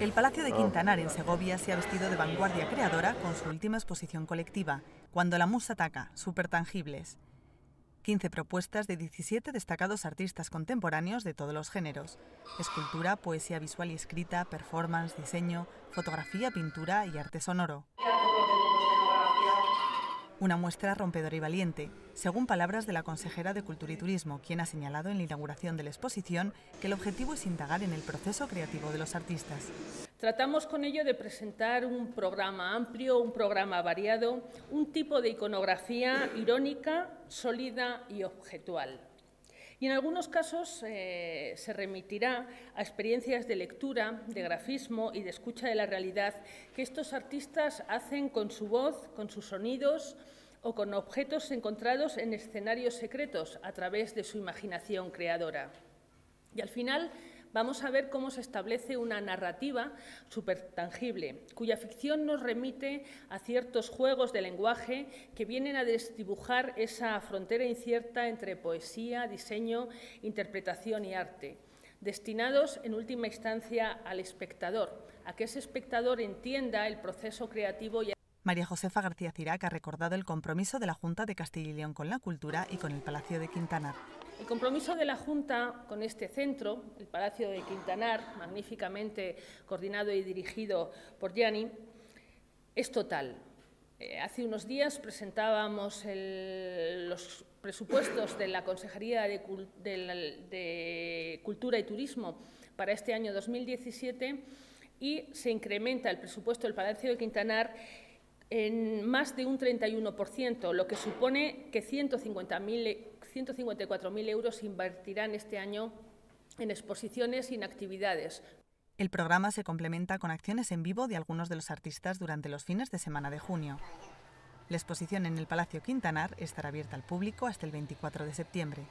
El Palacio de Quintanar en Segovia se ha vestido de vanguardia creadora con su última exposición colectiva, Cuando la musa ataca, supertangibles. 15 propuestas de 17 destacados artistas contemporáneos de todos los géneros. Escultura, poesía visual y escrita, performance, diseño, fotografía, pintura y arte sonoro. Una muestra rompedora y valiente, según palabras de la consejera de Cultura y Turismo, quien ha señalado en la inauguración de la exposición que el objetivo es indagar en el proceso creativo de los artistas. Tratamos con ello de presentar un programa amplio, un programa variado, un tipo de iconografía irónica, sólida y objetual. Y en algunos casos eh, se remitirá a experiencias de lectura, de grafismo y de escucha de la realidad que estos artistas hacen con su voz, con sus sonidos o con objetos encontrados en escenarios secretos a través de su imaginación creadora. Y al final vamos a ver cómo se establece una narrativa supertangible, cuya ficción nos remite a ciertos juegos de lenguaje que vienen a desdibujar esa frontera incierta entre poesía, diseño, interpretación y arte, destinados en última instancia al espectador, a que ese espectador entienda el proceso creativo y María Josefa García Cirac ha recordado el compromiso de la Junta de Castilla y León con la cultura y con el Palacio de Quintanar. El compromiso de la Junta con este centro, el Palacio de Quintanar, magníficamente coordinado y dirigido por Gianni, es total. Eh, hace unos días presentábamos los presupuestos de la Consejería de, de Cultura y Turismo para este año 2017 y se incrementa el presupuesto del Palacio de Quintanar en más de un 31%, lo que supone que 154.000 euros se invertirán este año en exposiciones y en actividades. El programa se complementa con acciones en vivo de algunos de los artistas durante los fines de semana de junio. La exposición en el Palacio Quintanar estará abierta al público hasta el 24 de septiembre.